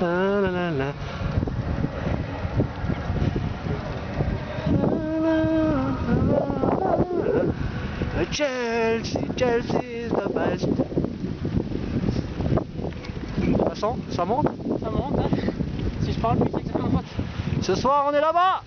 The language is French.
La, la, la, la. Chelsea, Chelsea is the best. Ça sent Ça monte? Ça monte, hein Si je parle plus, c'est que ça monte. Ce soir, on est là-bas